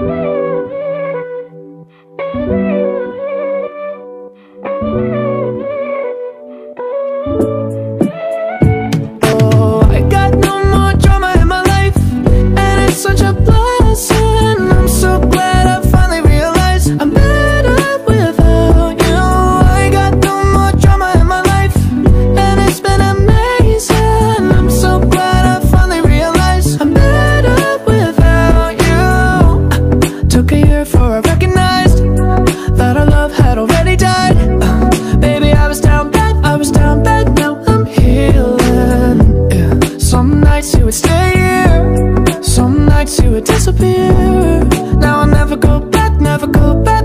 Música For I recognized that our love had already died. Uh, baby, I was down bad, I was down bad. Now I'm healing. Yeah. Some nights you would stay here, some nights you would disappear. Now I'll never go back, never go back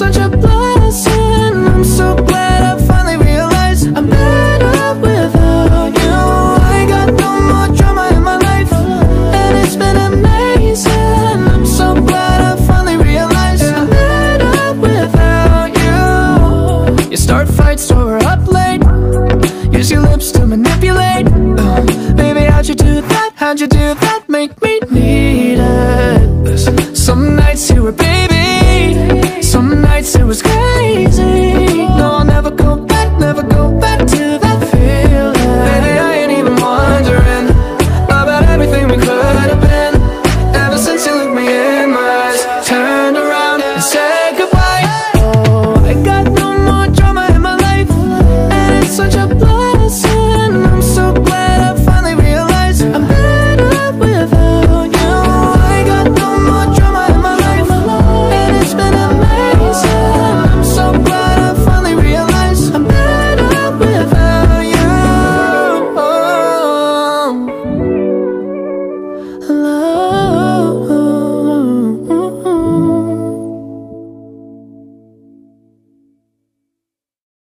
such a blessing. I'm so glad I finally realized I'm better without you. I got no more drama in my life, and it's been amazing. I'm so glad I finally realized I'm better without you. You start fights, so we're up late. Use your lips to manipulate. Uh, baby, how'd you do that? How'd you do that? was good.